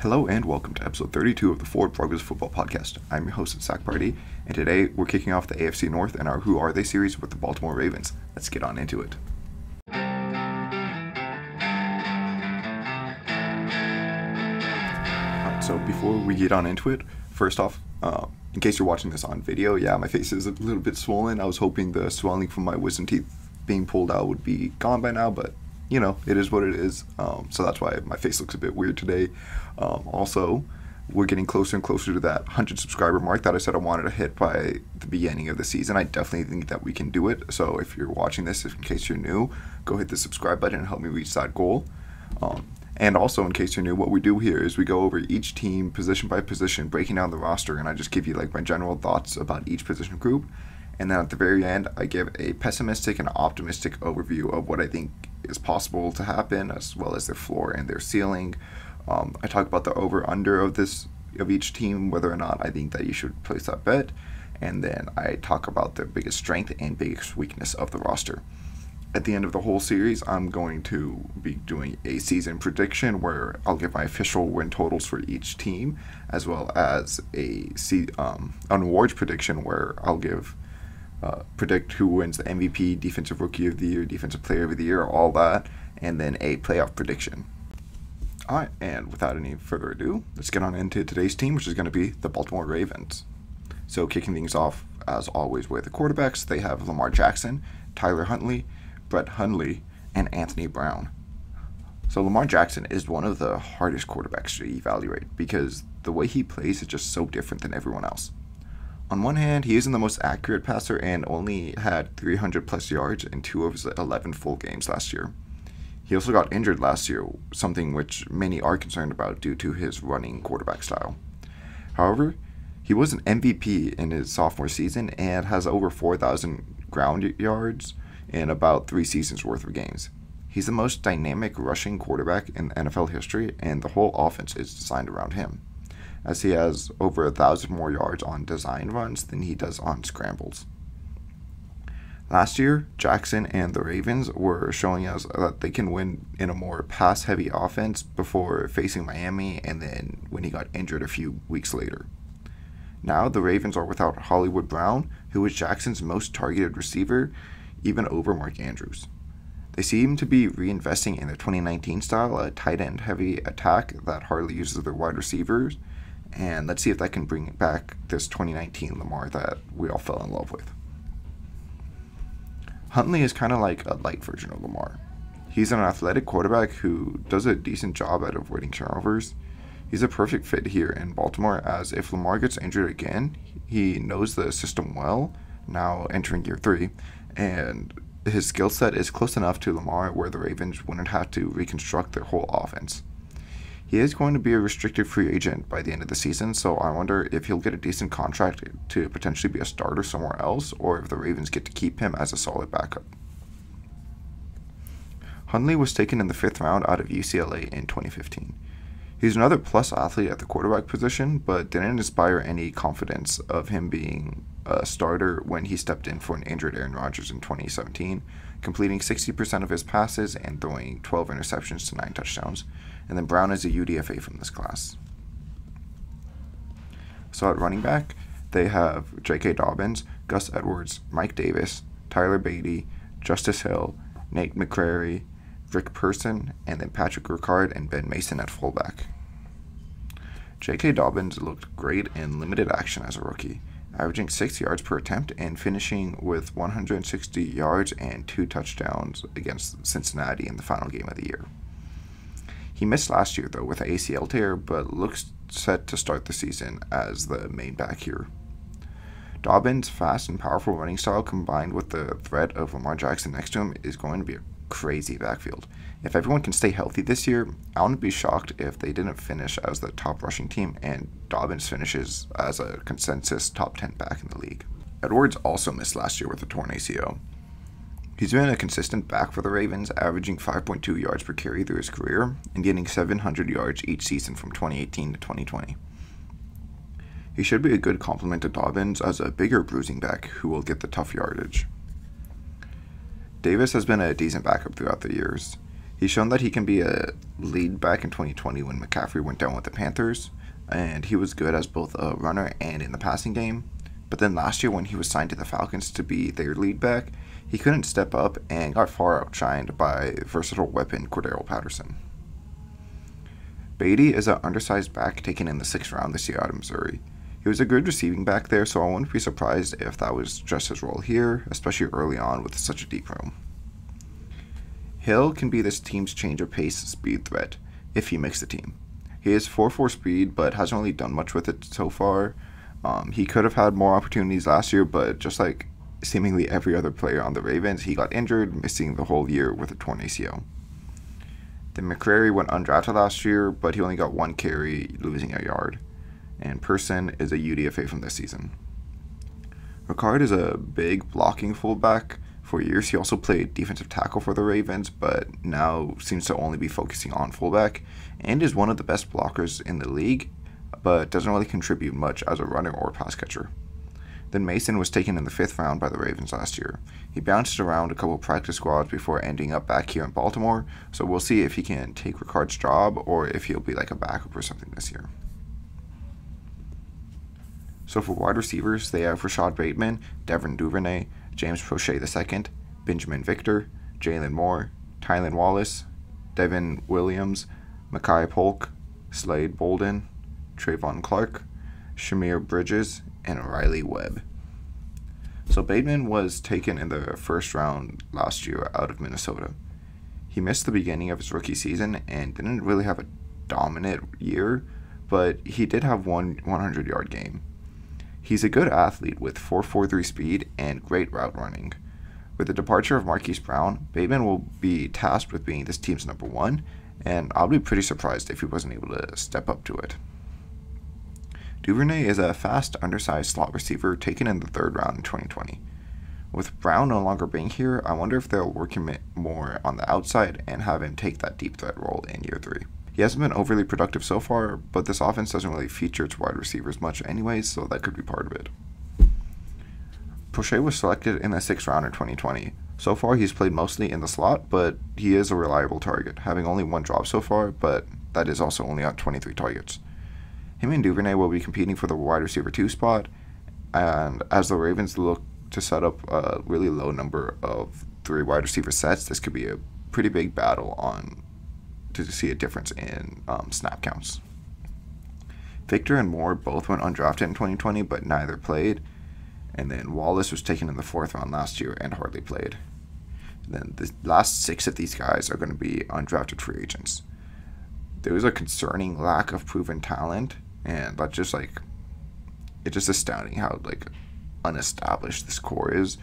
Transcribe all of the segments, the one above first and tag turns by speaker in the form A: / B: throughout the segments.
A: Hello and welcome to episode 32 of the Forward Progress Football Podcast. I'm your host, Zac Pardi, and today we're kicking off the AFC North and our Who Are They series with the Baltimore Ravens. Let's get on into it. Alright, so before we get on into it, first off, uh, in case you're watching this on video, yeah, my face is a little bit swollen. I was hoping the swelling from my wisdom teeth being pulled out would be gone by now, but you know, it is what it is. Um, so that's why my face looks a bit weird today. Um, also, we're getting closer and closer to that 100 subscriber mark that I said I wanted to hit by the beginning of the season. I definitely think that we can do it. So if you're watching this, if in case you're new, go hit the subscribe button and help me reach that goal. Um, and also, in case you're new, what we do here is we go over each team position by position, breaking down the roster, and I just give you like my general thoughts about each position group. And then at the very end, I give a pessimistic and optimistic overview of what I think is possible to happen, as well as their floor and their ceiling. Um, I talk about the over under of this of each team, whether or not I think that you should place that bet, and then I talk about the biggest strength and biggest weakness of the roster. At the end of the whole series, I'm going to be doing a season prediction where I'll give my official win totals for each team, as well as a um, an awards prediction where I'll give uh, predict who wins the MVP, Defensive Rookie of the Year, Defensive Player of the Year, all that, and then a playoff prediction. All right, and without any further ado, let's get on into today's team, which is going to be the Baltimore Ravens. So, kicking things off, as always, with the quarterbacks, they have Lamar Jackson, Tyler Huntley, Brett Hundley, and Anthony Brown. So, Lamar Jackson is one of the hardest quarterbacks to evaluate because the way he plays is just so different than everyone else. On one hand, he isn't the most accurate passer and only had 300 plus yards in two of his 11 full games last year. He also got injured last year, something which many are concerned about due to his running quarterback style. However, he was an MVP in his sophomore season and has over 4,000 ground yards in about three seasons worth of games. He's the most dynamic rushing quarterback in NFL history, and the whole offense is designed around him as he has over a thousand more yards on design runs than he does on scrambles. Last year, Jackson and the Ravens were showing us that they can win in a more pass heavy offense before facing Miami and then when he got injured a few weeks later. Now, the Ravens are without Hollywood Brown, who is Jackson's most targeted receiver, even over Mark Andrews. They seem to be reinvesting in the 2019 style, a tight end heavy attack that hardly uses their wide receivers and let's see if that can bring back this 2019 Lamar that we all fell in love with. Huntley is kind of like a light version of Lamar. He's an athletic quarterback who does a decent job at avoiding turnovers. He's a perfect fit here in Baltimore, as if Lamar gets injured again, he knows the system well, now entering year three, and his skill set is close enough to Lamar where the Ravens wouldn't have to reconstruct their whole offense. He is going to be a restricted free agent by the end of the season, so I wonder if he'll get a decent contract to potentially be a starter somewhere else, or if the Ravens get to keep him as a solid backup. Hundley was taken in the fifth round out of UCLA in 2015. He's another plus athlete at the quarterback position, but didn't inspire any confidence of him being a starter when he stepped in for an injured Aaron Rodgers in 2017, completing 60% of his passes and throwing 12 interceptions to 9 touchdowns and then Brown is a UDFA from this class. So at running back, they have J.K. Dobbins, Gus Edwards, Mike Davis, Tyler Badie, Justice Hill, Nate McCrary, Rick Person, and then Patrick Ricard and Ben Mason at fullback. J.K. Dobbins looked great in limited action as a rookie, averaging 6 yards per attempt and finishing with 160 yards and two touchdowns against Cincinnati in the final game of the year. He missed last year, though, with an ACL tear, but looks set to start the season as the main back here. Dobbins' fast and powerful running style combined with the threat of Lamar Jackson next to him is going to be a crazy backfield. If everyone can stay healthy this year, I wouldn't be shocked if they didn't finish as the top rushing team and Dobbins finishes as a consensus top 10 back in the league. Edwards also missed last year with a torn ACL. He's been a consistent back for the Ravens, averaging 5.2 yards per carry through his career and getting 700 yards each season from 2018 to 2020. He should be a good complement to Dobbins as a bigger bruising back who will get the tough yardage. Davis has been a decent backup throughout the years. He's shown that he can be a lead back in 2020 when McCaffrey went down with the Panthers, and he was good as both a runner and in the passing game. But then last year, when he was signed to the Falcons to be their lead back, he couldn't step up and got far outshined by versatile weapon Cordarrelle Patterson. Badie is an undersized back taken in the sixth round this year out of Missouri. He was a good receiving back there, so I wouldn't be surprised if that was just his role here, especially early on with such a deep room. Hill can be this team's change of pace speed threat if he makes the team. He has 4-4 speed, but hasn't really done much with it so far. Um, he could have had more opportunities last year, but just like seemingly every other player on the Ravens, he got injured, missing the whole year with a torn ACL. Then McCrary went undrafted last year, but he only got one carry, losing a yard. And Person is a UDFA from this season. Ricard is a big blocking fullback. For years, he also played defensive tackle for the Ravens, but now seems to only be focusing on fullback, and is one of the best blockers in the league, but doesn't really contribute much as a runner or pass catcher. Then Mason was taken in the fifth round by the Ravens last year. He bounced around a couple practice squads before ending up back here in Baltimore, so we'll see if he can take Ricard's job or if he'll be like a backup or something this year. So for wide receivers, they have Rashod Bateman, Devin Duvernay, James Proche II, Binjimen Victor, Jalen Moore, Tylan Wallace, Devin Williams, Makai Polk, Slade Bolden, Trayvon Clark, Shemar Bridges, and Raleigh Webb. So Bateman was taken in the first round last year out of Minnesota. He missed the beginning of his rookie season and didn't really have a dominant year, but he did have one 100 yard game. He's a good athlete with 4.43 speed and great route running. With the departure of Marquise Brown, Bateman will be tasked with being this team's number one, and I'll be pretty surprised if he wasn't able to step up to it. Duvernay is a fast, undersized slot receiver taken in the third round in 2020. With Brown no longer being here, I wonder if they'll work him more on the outside and have him take that deep threat role in year three. He hasn't been overly productive so far, but this offense doesn't really feature its wide receivers much anyways, so that could be part of it. Proche was selected in the sixth round in 2020. So far, he's played mostly in the slot, but he is a reliable target, having only one drop so far, but that is also only on 23 targets. Him and Duvernay will be competing for the wide receiver two spot, and as the Ravens look to set up a really low number of three wide receiver sets, this could be a pretty big battle on to see a difference in um, snap counts. Victor and Moore both went undrafted in 2020, but neither played. And then Wallace was taken in the fourth round last year and hardly played. And then the last six of these guys are going to be undrafted free agents. There is a concerning lack of proven talent and that's just like it's just astounding how like unestablished this core is.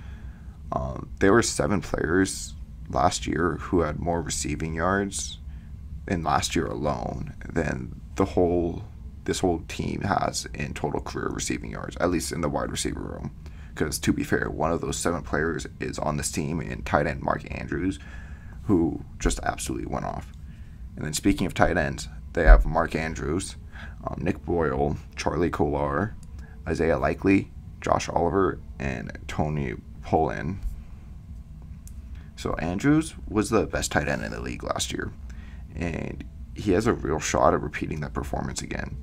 A: Um, there were seven players last year who had more receiving yards in last year alone than the whole this whole team has in total career receiving yards, at least in the wide receiver room. Because to be fair, one of those seven players is on this team in tight end Mark Andrews, who just absolutely went off. And then speaking of tight ends, they have Mark Andrews, um, Nick Boyle, Charlie Kolar, Isaiah Likely, Josh Oliver, and Tony Poljan. So Andrews was the best tight end in the league last year, and he has a real shot at repeating that performance again.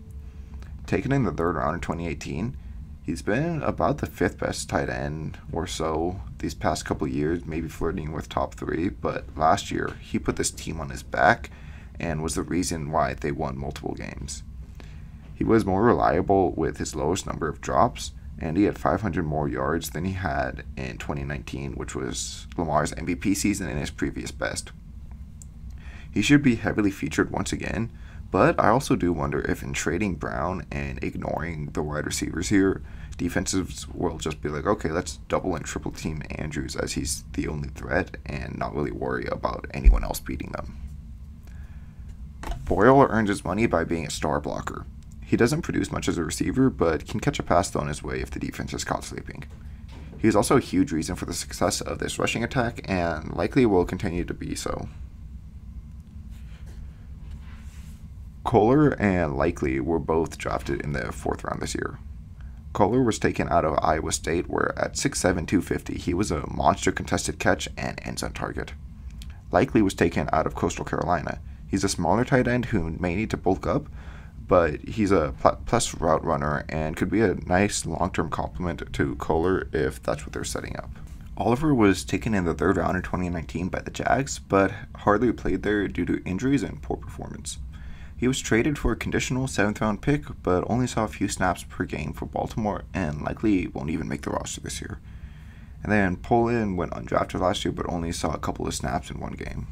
A: Taken in the third round in 2018, he's been about the fifth best tight end or so these past couple years, maybe flirting with top three. But last year, he put this team on his back and was the reason why they won multiple games. He was more reliable with his lowest number of drops, and he had 500 more yards than he had in 2019, which was Lamar's MVP season and his previous best. He should be heavily featured once again, but I also do wonder if in trading Brown and ignoring the wide receivers here, defenses will just be like, okay, let's double and triple team Andrews as he's the only threat and not really worry about anyone else beating them. Boyle earns his money by being a star blocker. He doesn't produce much as a receiver, but can catch a pass thrown his way if the defense is caught sleeping. He is also a huge reason for the success of this rushing attack and likely will continue to be so. Kolar and Likely were both drafted in the fourth round this year. Kolar was taken out of Iowa State, where at 6'7, 250, he was a monster contested catch and ends on target. likely was taken out of Coastal Carolina. He's a smaller tight end who may need to bulk up, but he's a plus route runner and could be a nice long term complement to Kolar if that's what they're setting up. Oliver was taken in the third round in 2019 by the Jags, but hardly played there due to injuries and poor performance. He was traded for a conditional seventh round pick, but only saw a few snaps per game for Baltimore and likely won't even make the roster this year. And then Poljan went undrafted last year, but only saw a couple of snaps in one game.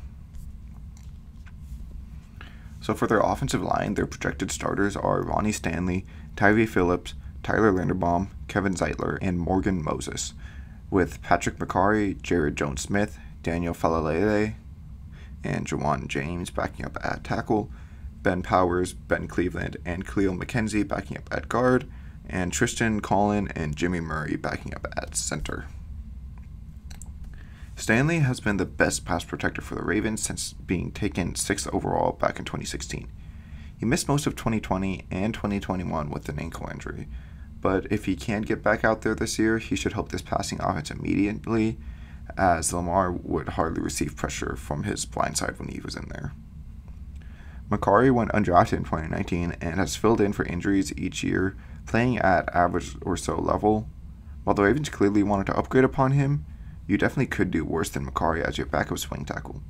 A: So for their offensive line, their projected starters are Ronnie Stanley, Tyre Phillips, Tyler Linderbaum, Kevin Zeitler, and Morgan Moses, with Patrick Mekari, Jaryd Jones Smith, Daniel Faalele, and Ja'Wuan James backing up at tackle, Ben Powers, Ben Cleveland, and Kahlil McKenzie backing up at guard, and Trystan Colon and Jimmy Murray backing up at center. Stanley has been the best pass protector for the Ravens since being taken 6th overall back in 2016. He missed most of 2020 and 2021 with an ankle injury, but if he can get back out there this year, he should help this passing offense immediately, as Lamar would hardly receive pressure from his blind side when he was in there. Mekari went undrafted in 2019 and has filled in for injuries each year, playing at average or so level. While the Ravens clearly wanted to upgrade upon him, you definitely could do worse than Mekari as your backup swing tackle.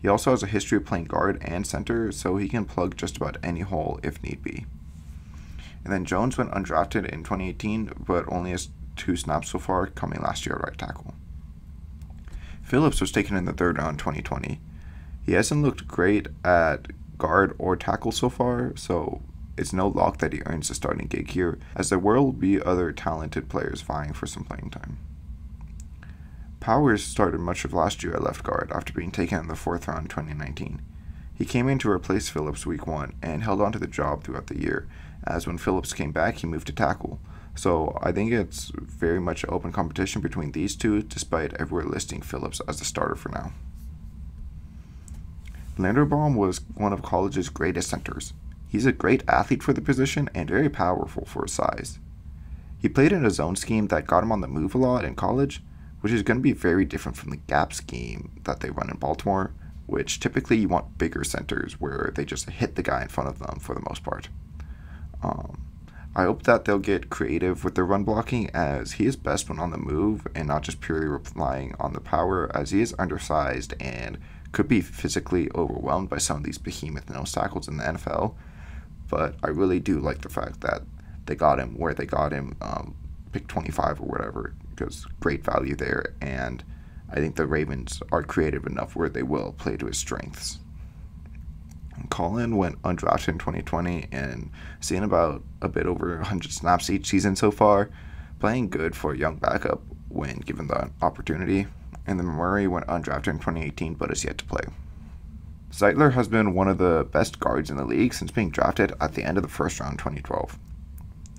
A: He also has a history of playing guard and center, so he can plug just about any hole if need be. And then Jones went undrafted in 2018, but only has two snaps so far, coming last year at right tackle. Phillips was taken in the third round 2020. He hasn't looked great at guard or tackle so far, so it's no lock that he earns a starting gig here, as there will be other talented players vying for some playing time. Powers started much of last year at left guard after being taken in the fourth round in 2019. He came in to replace Phillips week one and held on to the job throughout the year, as when Phillips came back, he moved to tackle. So I think it's very much open competition between these two, despite everywhere listing Phillips as the starter for now. Linderbaum was one of college's greatest centers. He's a great athlete for the position and very powerful for his size. He played in a zone scheme that got him on the move a lot in college, which is going to be very different from the gap scheme that they run in Baltimore, which typically you want bigger centers where they just hit the guy in front of them for the most part. Um, I hope that they'll get creative with their run blocking as he is best when on the move and not just purely relying on the power as he is undersized and could be physically overwhelmed by some of these behemoth nose tackles in the NFL. But I really do like the fact that they got him where they got him, um, pick 25 or whatever, because great value there. And I think the Ravens are creative enough where they will play to his strengths. Colon went undrafted in 2020 and seen about a bit over 100 snaps each season so far, playing good for a young backup when given the opportunity. And then Murray went undrafted in 2018 but is yet to play. Zeitler has been one of the best guards in the league since being drafted at the end of the first round 2012.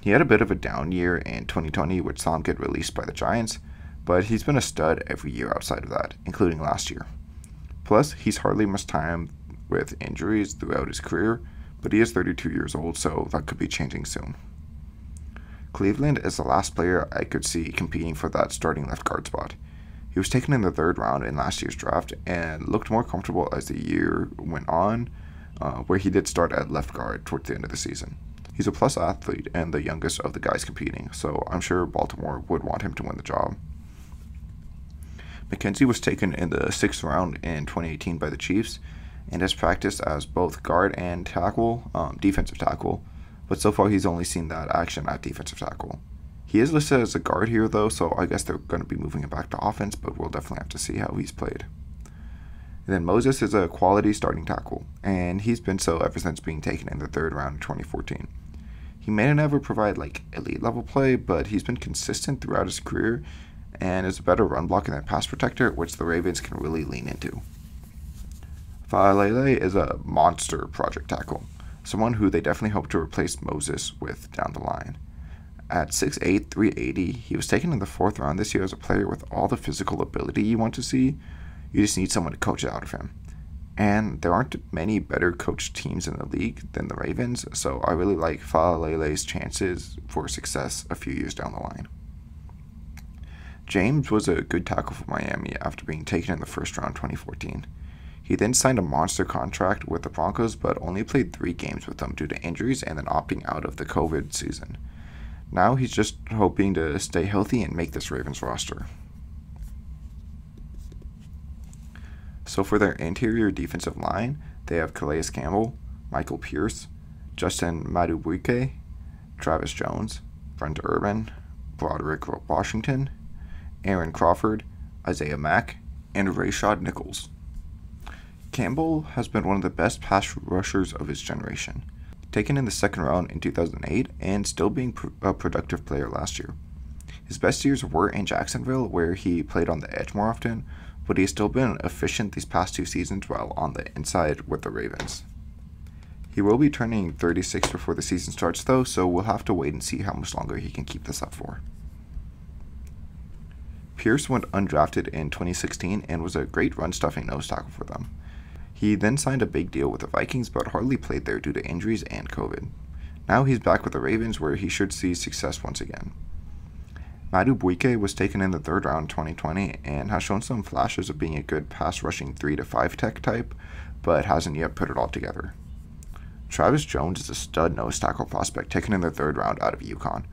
A: He had a bit of a down year in 2020, which saw him get released by the Giants, but he's been a stud every year outside of that, including last year. Plus, he's hardly missed time with injuries throughout his career, but he is 32 years old, so that could be changing soon. Cleveland is the last player I could see competing for that starting left guard spot. He was taken in the third round in last year's draft and looked more comfortable as the year went on, uh, where he did start at left guard towards the end of the season. He's a plus athlete and the youngest of the guys competing, so I'm sure Baltimore would want him to win the job. McKenzie was taken in the sixth round in 2018 by the Chiefs and has practiced as both guard and tackle, um, defensive tackle, but so far he's only seen that action at defensive tackle. He is listed as a guard here, though, so I guess they're going to be moving him back to offense, but we'll definitely have to see how he's played. And then Moses is a quality starting tackle, and he's been so ever since being taken in the third round in 2014. He may never provide like elite level play, but he's been consistent throughout his career and is a better run blocker than pass protector, which the Ravens can really lean into. Faalele is a monster project tackle, someone who they definitely hope to replace Moses with down the line. At 6'8, 380, he was taken in the fourth round this year as a player with all the physical ability you want to see. You just need someone to coach it out of him. And there aren't many better coached teams in the league than the Ravens, so I really like Faalele's chances for success a few years down the line. James was a good tackle for Miami after being taken in the first round 2014. He then signed a monster contract with the Broncos, but only played three games with them due to injuries and then opting out of the COVID season. Now he's just hoping to stay healthy and make this Ravens roster. So for their interior defensive line, they have Calais Campbell, Michael Pierce, Justin Madubuike, Travis Jones, Brent Urban, Broderick Washington, Aaron Crawford, Isaiah Mack, and Rayshad Nichols. Campbell has been one of the best pass rushers of his generation, taken in the second round in 2008 and still being a productive player last year. His best years were in Jacksonville, where he played on the edge more often, but he's still been efficient these past two seasons while on the inside with the Ravens. He will be turning 36 before the season starts, though, so we'll have to wait and see how much longer he can keep this up for. Pierce went undrafted in 2016 and was a great run stuffing nose tackle for them. He then signed a big deal with the Vikings, but hardly played there due to injuries and COVID. Now he's back with the Ravens, where he should see success once again. Madubuike was taken in the third round 2020 and has shown some flashes of being a good pass rushing 3 to 5 tech type, but hasn't yet put it all together. Travis Jones is a stud nose tackle prospect taken in the third round out of UConn.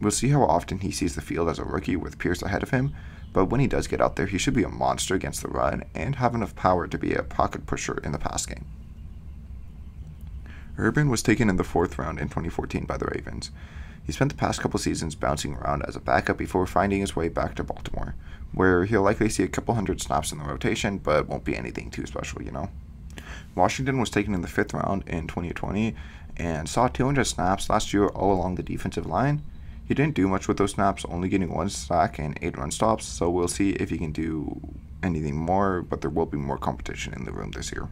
A: We'll see how often he sees the field as a rookie with Pierce ahead of him, but when he does get out there, he should be a monster against the run and have enough power to be a pocket pusher in the pass game. Urban was taken in the fourth round in 2014 by the Ravens. He spent the past couple seasons bouncing around as a backup before finding his way back to Baltimore, where he'll likely see a couple hundred snaps in the rotation, but won't be anything too special, you know. Washington was taken in the fifth round in 2020 and saw 200 snaps last year all along the defensive line he didn't do much with those snaps, only getting one sack and eight run stops, so we'll see if he can do anything more, but there will be more competition in the room this year.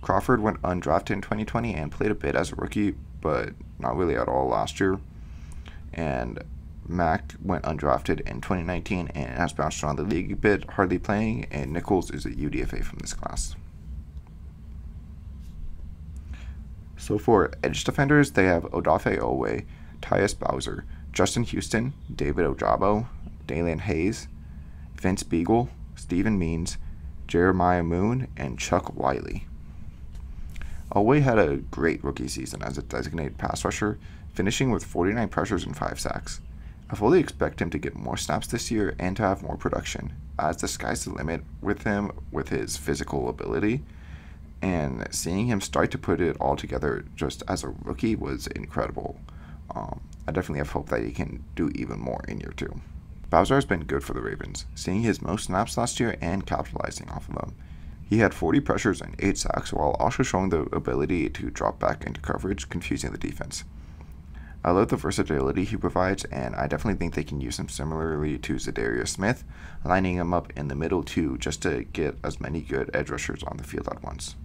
A: Crawford went undrafted in 2020 and played a bit as a rookie, but not really at all last year. And Mack went undrafted in 2019 and has bounced around the league a bit, hardly playing, and Nichols is a UDFA from this class. So for edge defenders, they have Odafe Oweh, Tyus Bowser, Justin Houston, David Ojabo, Daelin Hayes, Vince Biegel, Stephen Means, Jeremiah Moon, and Chuck Wiley. Oweh had a great rookie season as a designated pass rusher, finishing with 49 pressures and 5 sacks. I fully expect him to get more snaps this year and to have more production, as the sky's the limit with him with his physical ability. And seeing him start to put it all together just as a rookie was incredible. Um, I definitely have hope that he can do even more in year two. Bowser has been good for the Ravens, seeing his most snaps last year and capitalizing off of them. He had 40 pressures and 8 sacks while also showing the ability to drop back into coverage, confusing the defense. I love the versatility he provides, and I definitely think they can use him similarly to Za'Darius Smith, lining him up in the middle too, just to get as many good edge rushers on the field at once.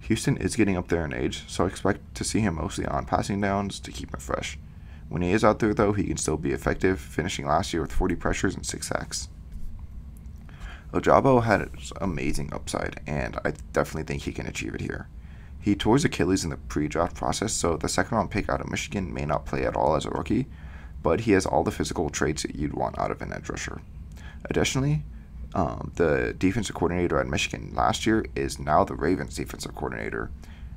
A: Houston is getting up there in age, so I expect to see him mostly on passing downs to keep him fresh. When he is out there, though, he can still be effective, finishing last year with 40 pressures and 6 sacks. Ojabo had amazing upside, and I definitely think he can achieve it here. He tore his Achilles in the pre draft process, so the second round pick out of Michigan may not play at all as a rookie, but he has all the physical traits that you'd want out of an edge rusher. Additionally, um, the defensive coordinator at Michigan last year is now the Ravens defensive coordinator,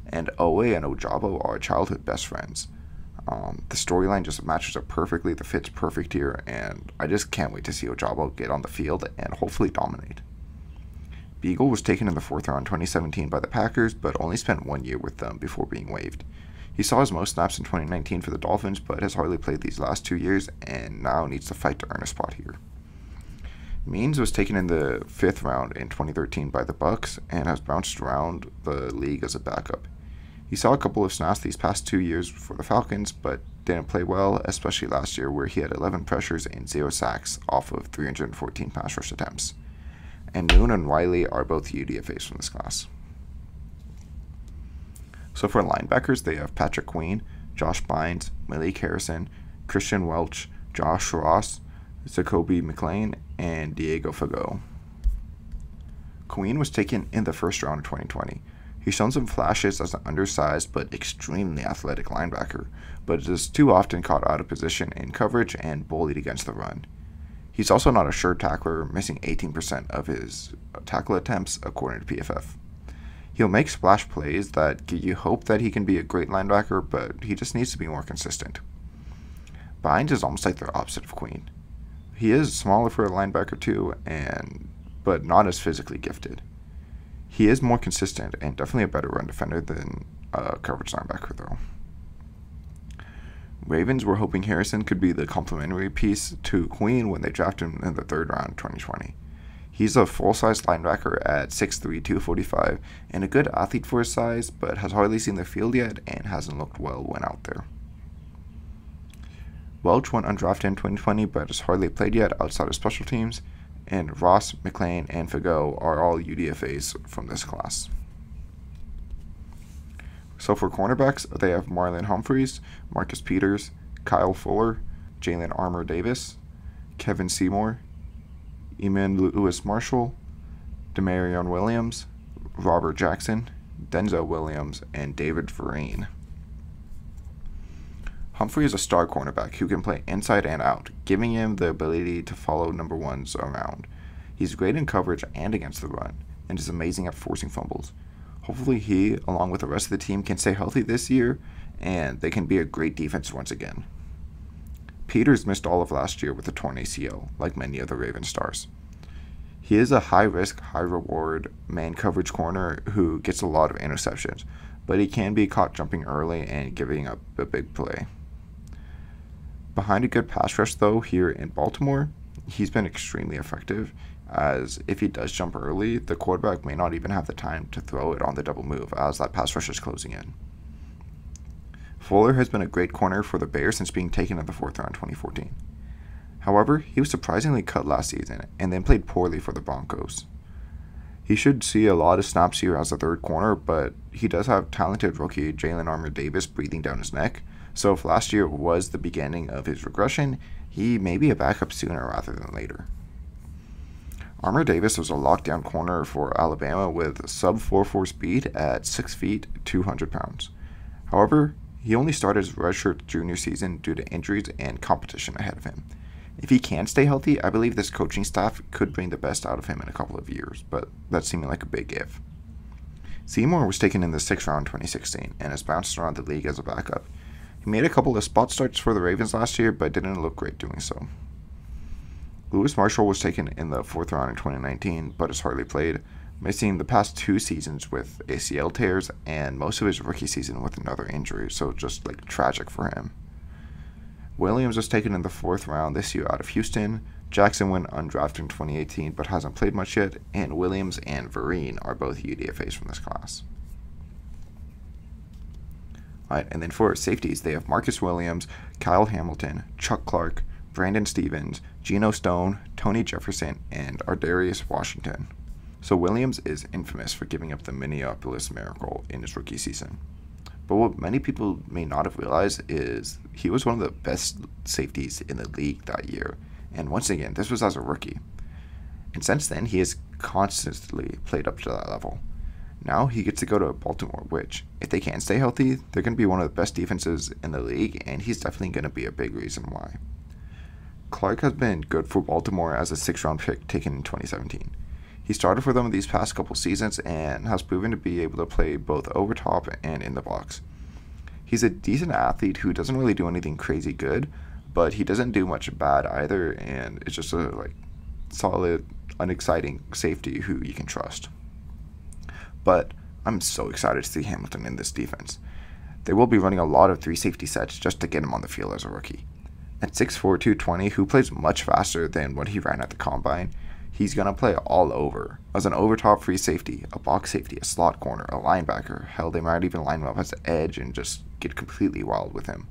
A: and Oweh and Ojabo are childhood best friends. Um, the storyline just matches up perfectly. The fit's perfect here, and I just can't wait to see Ojabo get on the field and hopefully dominate. Biegel was taken in the fourth round 2017 by the Packers, but only spent one year with them before being waived. He saw his most snaps in 2019 for the Dolphins, but has hardly played these last two years and now needs to fight to earn a spot here. Means was taken in the fifth round in 2013 by the Bucs and has bounced around the league as a backup. He saw a couple of snaps these past two years for the Falcons, but didn't play well, especially last year where he had 11 pressures and 0 sacks off of 314 pass rush attempts. And Moon and Wiley are both UDFAs from this class. So for linebackers, they have Patrick Queen, Josh Bynes, Malik Harrison, Kristian Welch, Josh Ross, Zakoby McClain, and Diego Fagot. Queen was taken in the first round of 2020. He's shown some flashes as an undersized but extremely athletic linebacker, but is too often caught out of position in coverage and bullied against the run. He's also not a sure tackler, missing 18% of his tackle attempts according to PFF. He'll make splash plays that you hope that he can be a great linebacker, but he just needs to be more consistent. Bynes is almost like the opposite of Queen. He is smaller for a linebacker too, and but not as physically gifted. He is more consistent and definitely a better run defender than a coverage linebacker, though. Ravens were hoping Harrison could be the complementary piece to Queen when they drafted him in the third round 2020. He's a full size linebacker at 6'3, 245, and a good athlete for his size, but has hardly seen the field yet and hasn't looked well when out there. Welch went undrafted in 2020 but has hardly played yet outside of special teams, and Ross, McClain, and Fagot are all UDFAs from this class. So for cornerbacks, they have Marlon Humphreys, Marcus Peters, Kyle Fuller, Jalen Armour Davis, Kevon Seymour, Iman Lewis Marshall, Damarion Williams, Robert Jackson, Denzel Williams, and David Vereen. Humphrey is a star cornerback who can play inside and out, giving him the ability to follow number ones around. He's great in coverage and against the run, and is amazing at forcing fumbles. Hopefully, he, along with the rest of the team, can stay healthy this year, and they can be a great defense once again. Peters missed all of last year with a torn ACL, like many of the Raven stars. He is a high risk, high reward man coverage corner who gets a lot of interceptions, but he can be caught jumping early and giving up a big play. Behind a good pass rush, though, here in Baltimore, he's been extremely effective. As if he does jump early, the quarterback may not even have the time to throw it on the double move as that pass rush is closing in. Fuller has been a great corner for the Bears since being taken in the fourth round 2014. However, he was surprisingly cut last season and then played poorly for the Broncos. He should see a lot of snaps here as a third corner, but he does have talented rookie Jalen Armour Davis breathing down his neck, so if last year was the beginning of his regression, he may be a backup sooner rather than later. Armour Davis was a lockdown corner for Alabama with sub 4-4 speed at 6 feet, 200 pounds. However, he only started his redshirt junior season due to injuries and competition ahead of him. If he can stay healthy, I believe this coaching staff could bring the best out of him in a couple of years, but that's seeming like a big if. Seymour was taken in the sixth round 2016 and has bounced around the league as a backup, he made a couple of spot starts for the Ravens last year, but didn't look great doing so. Lewis Marshall was taken in the fourth round in 2019, but has hardly played, missing the past two seasons with ACL tears and most of his rookie season with another injury, so just like tragic for him. Williams was taken in the fourth round this year out of Houston. Jackson went undrafted in 2018 but hasn't played much yet, and Williams and Vereen are both UDFAs from this class. Right, and then for safeties, they have Marcus Williams, Kyle Hamilton, Chuck Clark, Brandon Stephens, Geno Stone, Tony Jefferson, and Ar'Darius Washington. So Williams is infamous for giving up the Minneapolis Miracle in his rookie season. But what many people may not have realized is he was one of the best safeties in the league that year. And once again, this was as a rookie. And since then, he has constantly played up to that level. Now he gets to go to Baltimore, which, if they can stay healthy, they're going to be one of the best defenses in the league, and he's definitely going to be a big reason why. Clark has been good for Baltimore as a six round pick taken in 2017. He started for them these past couple seasons and has proven to be able to play both over top and in the box. He's a decent athlete who doesn't really do anything crazy good, but he doesn't do much bad either, and it's just a like solid, unexciting safety who you can trust but I'm so excited to see Hamilton in this defense. They will be running a lot of three safety sets just to get him on the field as a rookie. At 6'4, 220, who plays much faster than what he ran at the combine, he's going to play all over. As an over top free safety, a box safety, a slot corner, a linebacker, hell, they might even line him up as an edge and just get completely wild with him.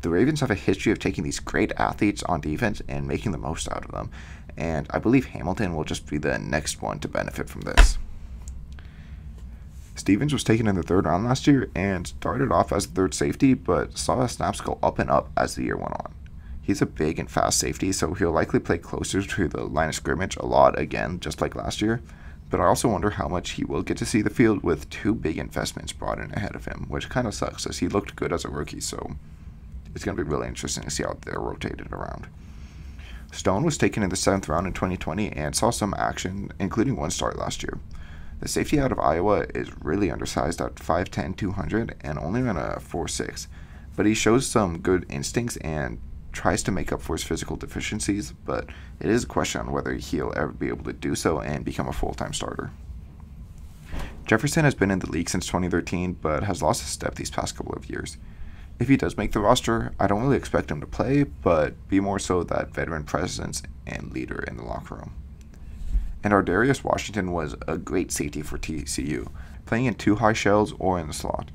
A: The Ravens have a history of taking these great athletes on defense and making the most out of them, and I believe Hamilton will just be the next one to benefit from this. Stephens was taken in the third round last year and started off as third safety, but saw his snaps go up and up as the year went on. He's a big and fast safety, so he'll likely play closer to the line of scrimmage a lot again, just like last year. But I also wonder how much he will get to see the field with two big investments brought in ahead of him, which kind of sucks as he looked good as a rookie, so it's going to be really interesting to see how they're rotated around. Stone was taken in the seventh round in 2020 and saw some action, including one start last year. The safety out of Iowa is really undersized at 5'10, 200, and only ran a 4'6, but he shows some good instincts and tries to make up for his physical deficiencies, but it is a question on whether he'll ever be able to do so and become a full time starter. Jefferson has been in the league since 2013, but has lost his step these past couple of years. If he does make the roster, I don't really expect him to play, but be more so that veteran presence and leader in the locker room. And Ar'Darius Washington was a great safety for TCU, playing in two high shells or in the slot.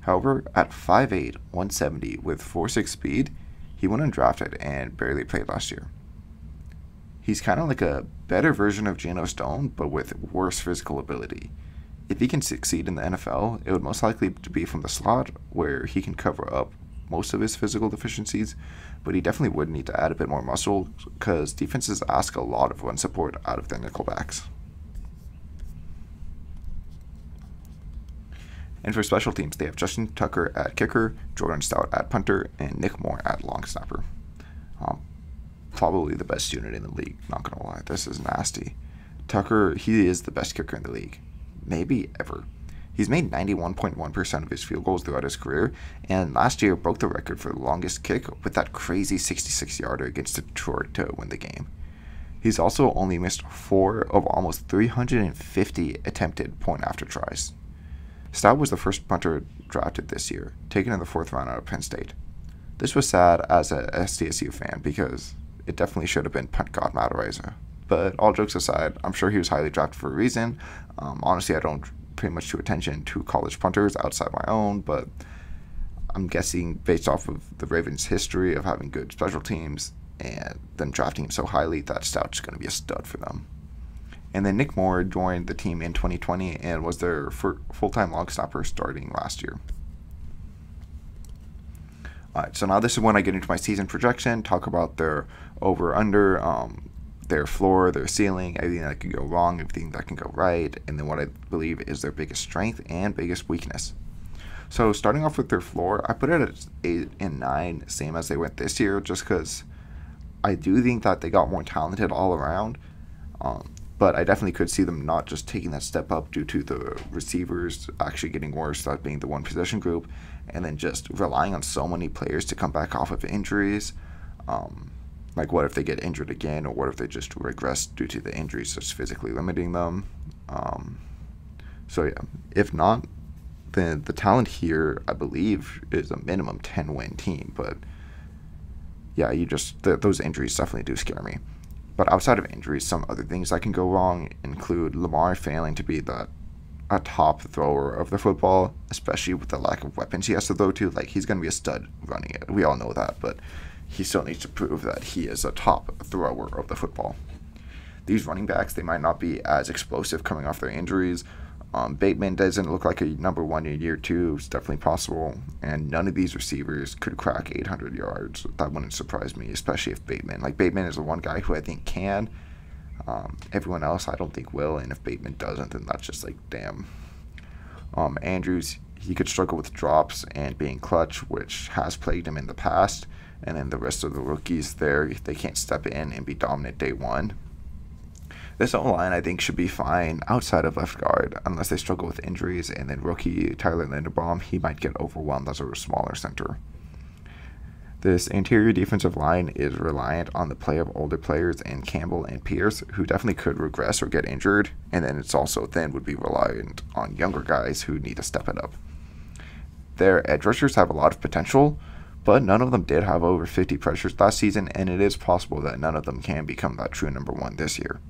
A: However, at 5'8, 170 with 4'6 speed, he went undrafted and barely played last year. He's kind of like a better version of Geno Stone, but with worse physical ability. If he can succeed in the NFL, it would most likely be from the slot, where he can cover up most of his physical deficiencies, but he definitely would need to add a bit more muscle because defenses ask a lot of run support out of their nickelbacks. And for special teams, they have Justin Tucker at kicker, Jordan Stout at punter, and Nick Moore at long snapper. Um, probably the best unit in the league, not going to lie. This is nasty. Tucker, he is the best kicker in the league. Maybe ever. He's made 91.1% of his field goals throughout his career, and last year broke the record for the longest kick with that crazy 66 yarder against Detroit to win the game. He's also only missed four of almost 350 attempted point after tries. Stout was the first punter drafted this year, taken in the fourth round out of Penn State. This was sad as a SDSU fan because it definitely should have been punt god Matt Araiza. But all jokes aside, I'm sure he was highly drafted for a reason. Um, honestly, I don't pay much too attention to college punters outside my own, but I'm guessing based off of the Ravens' history of having good special teams and them drafting him so highly, that Stout's going to be a stud for them. And then Nick Moore joined the team in 2020 and was their full time long snapper starting last year. All right, so now this is when I get into my season projection, talk about their over under, um, their floor, their ceiling, everything that can go wrong, everything that can go right, and then what I believe is their biggest strength and biggest weakness. So starting off with their floor, I put it at eight and nine, same as they went this year, just because I do think that they got more talented all around. Um, but I definitely could see them not just taking that step up due to the receivers actually getting worse, that being the one possession group, and then just relying on so many players to come back off of injuries. Um, like, what if they get injured again, or what if they just regress due to the injuries just physically limiting them? Um, so, yeah, if not, then the talent here, I believe, is a minimum 10 win team. But yeah, you just, the, those injuries definitely do scare me. But outside of injuries, some other things that can go wrong include Lamar failing to be the a top thrower of the football, especially with the lack of weapons he has to throw to. Like he's going to be a stud running it. We all know that, but he still needs to prove that he is a top thrower of the football. These running backs, they might not be as explosive coming off their injuries, um, Bateman doesn't look like a number one in year two. It's definitely possible. And none of these receivers could crack 800 yards. That wouldn't surprise me, especially if Bateman. Like, Bateman is the one guy who I think can. Um, everyone else, I don't think will. And if Bateman doesn't, then that's just like, damn. Um, Andrews, he could struggle with drops and being clutch, which has plagued him in the past. And then the rest of the rookies there, they can't step in and be dominant day one. This O line, I think, should be fine outside of left guard, unless they struggle with injuries. And then rookie Tyler Linderbaum, he might get overwhelmed as a smaller center. This interior defensive line is reliant on the play of older players and Campbell and Pierce, who definitely could regress or get injured. And then it's also then would be reliant on younger guys who need to step it up. Their edge rushers have a lot of potential, but none of them did have over 50 pressures last season, and it is possible that none of them can become that true number one this year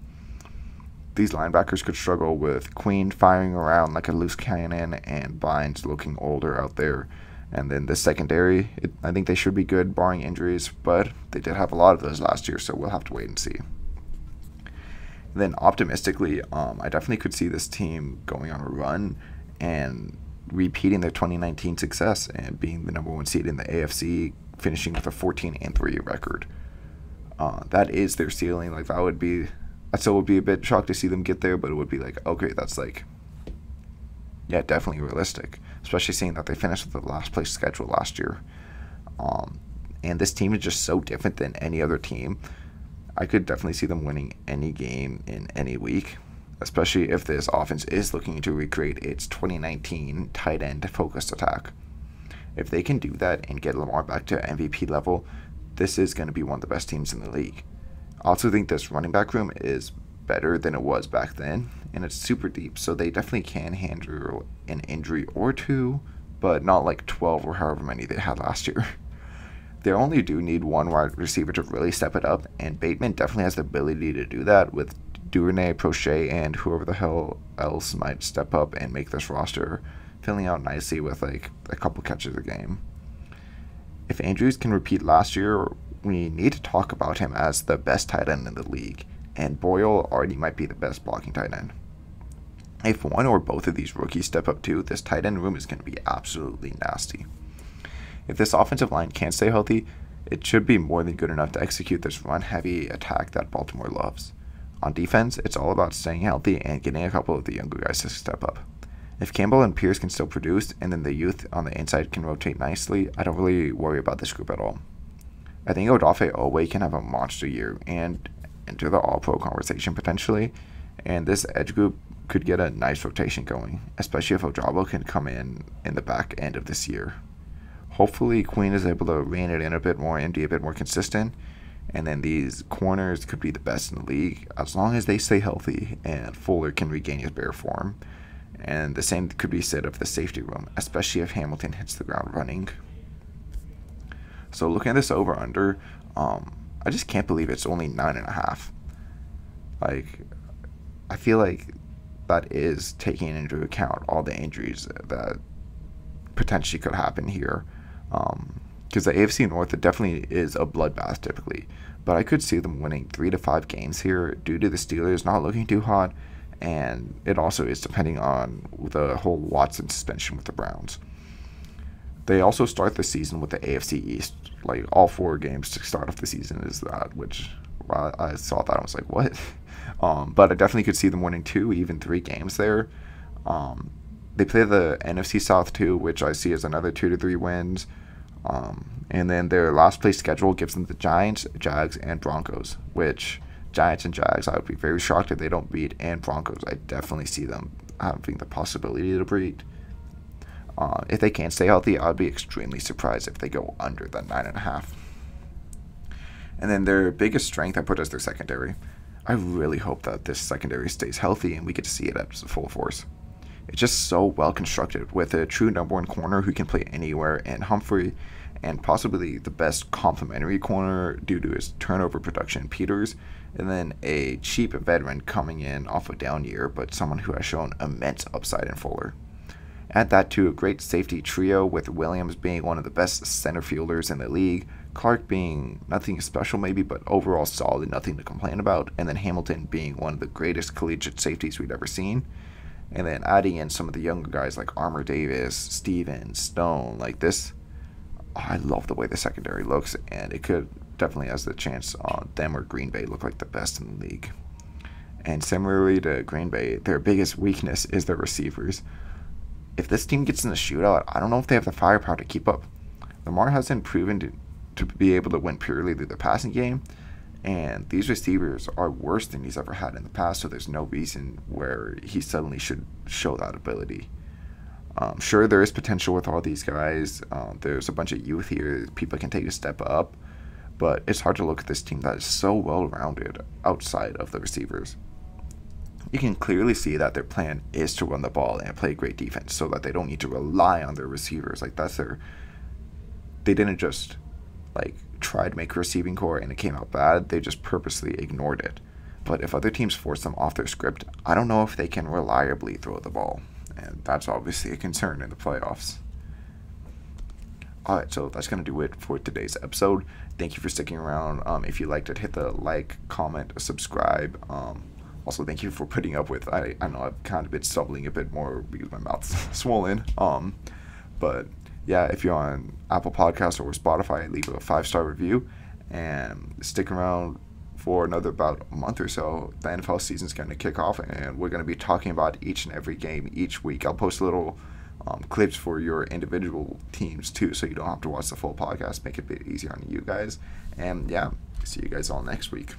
A: these linebackers could struggle with Queen firing around like a loose cannon and Bynes looking older out there. And then the secondary, it, I think they should be good, barring injuries, but they did have a lot of those last year, so we'll have to wait and see. Then, optimistically, um, I definitely could see this team going on a run and repeating their 2019 success and being the number one seed in the AFC, finishing with a 14 and 3 record. Uh, that is their ceiling. Like, that would be I still would be a bit shocked to see them get there, but it would be like, okay, that's like, yeah, definitely realistic. Especially seeing that they finished with the last place schedule last year. Um, and this team is just so different than any other team. I could definitely see them winning any game in any week, especially if this offense is looking to recreate its 2019 tight end focused attack. If they can do that and get Lamar back to MVP level, this is going to be one of the best teams in the league. I also think this running back room is better than it was back then, and it's super deep, so they definitely can handle an injury or two, but not like 12 or however many they had last year. They only do need one wide receiver to really step it up, and Bateman definitely has the ability to do that with Duvernay, Proche, and whoever the hell else might step up and make this roster filling out nicely with like a couple catches a game. If Andrews can repeat last year, we need to talk about him as the best tight end in the league, and Boyle already might be the best blocking tight end. If one or both of these rookies step up too, this tight end room is going to be absolutely nasty. If this offensive line can't stay healthy, it should be more than good enough to execute this run heavy attack that Baltimore loves. On defense, it's all about staying healthy and getting a couple of the younger guys to step up. If Campbell and Pierce can still produce, and then the youth on the inside can rotate nicely, I don't really worry about this group at all. I think Odafe Oweh can have a monster year and enter the All Pro conversation potentially, and this edge group could get a nice rotation going, especially if Ojabo can come in in the back end of this year. Hopefully, Queen is able to rein it in a bit more and be a bit more consistent, and then these corners could be the best in the league as long as they stay healthy and Fuller can regain his bare form. And the same could be said of the safety room, especially if Hamilton hits the ground running. So looking at this over under, um, I just can't believe it's only nine and a half. Like, I feel like that is taking into account all the injuries that potentially could happen here. Because the AFC North it definitely is a bloodbath typically, but I could see them winning three to five games here due to the Steelers not looking too hot, and it also is depending on the whole Watson suspension with the Browns. They also start the season with the AFC East, like all four games to start off the season is that, which I saw that I was like, what? Um, but I definitely could see them winning two, even three games there. Um, they play the NFC South too, which I see as another two to three wins. Um, and then their last place schedule gives them the Giants, Jags, and Broncos, which Giants and Jags, I would be very shocked if they don't beat, and Broncos, I definitely see them having the possibility to beat. Uh, if they can't stay healthy, I'd be extremely surprised if they go under the nine and a half. And then their biggest strength I put as their secondary. I really hope that this secondary stays healthy and we get to see it at full force. It's just so well constructed with a true number one corner who can play anywhere and Humphrey and possibly the best complementary corner due to his turnover production, Peters, and then a cheap veteran coming in off a down year, but someone who has shown immense upside in Fuller. Add that to a great safety trio with Williams being one of the best center fielders in the league, Clark being nothing special maybe, but overall solid, nothing to complain about, and then Hamilton being one of the greatest collegiate safeties we've ever seen. And then adding in some of the younger guys like Armour Davis, Stephens, Stone, like this. Oh, I love the way the secondary looks, and it could definitely has the chance on them or Green Bay look like the best in the league. And similarly to Green Bay, their biggest weakness is their receivers if this team gets in the shootout, I don't know if they have the firepower to keep up. Lamar hasn't proven to, to be able to win purely through the passing game, and these receivers are worse than he's ever had in the past, so there's no reason where he suddenly should show that ability. Um, sure, there is potential with all these guys. Uh, there's a bunch of youth here. People can take a step up, but it's hard to look at this team that is so well rounded outside of the receivers you can clearly see that their plan is to run the ball and play great defense so that they don't need to rely on their receivers. Like that's their they didn't just like tried to make a receiving corps and it came out bad. They just purposely ignored it. But if other teams force them off their script, I don't know if they can reliably throw the ball. And that's obviously a concern in the playoffs. Alright, so that's going to do it for today's episode. Thank you for sticking around. Um, if you liked it, hit the like, comment, subscribe. Um, also, thank you for putting up with. I I know I've kind of been stumbling a bit more because my mouth's swollen. Um, but yeah, if you're on Apple Podcasts or Spotify, leave a five star review and stick around for another about a month or so. The NFL season's going to kick off, and we're going to be talking about each and every game each week. I'll post little um, clips for your individual teams too, so you don't have to watch the full podcast. Make it a bit easier on you guys. And yeah, see you guys all next week.